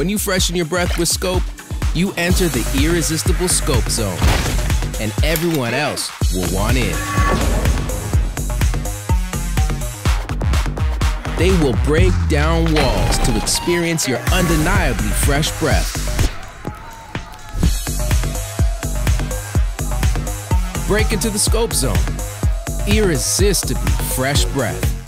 When you freshen your breath with Scope, you enter the irresistible Scope Zone, and everyone else will want in. They will break down walls to experience your undeniably fresh breath. Break into the Scope Zone. Irresistibly fresh breath.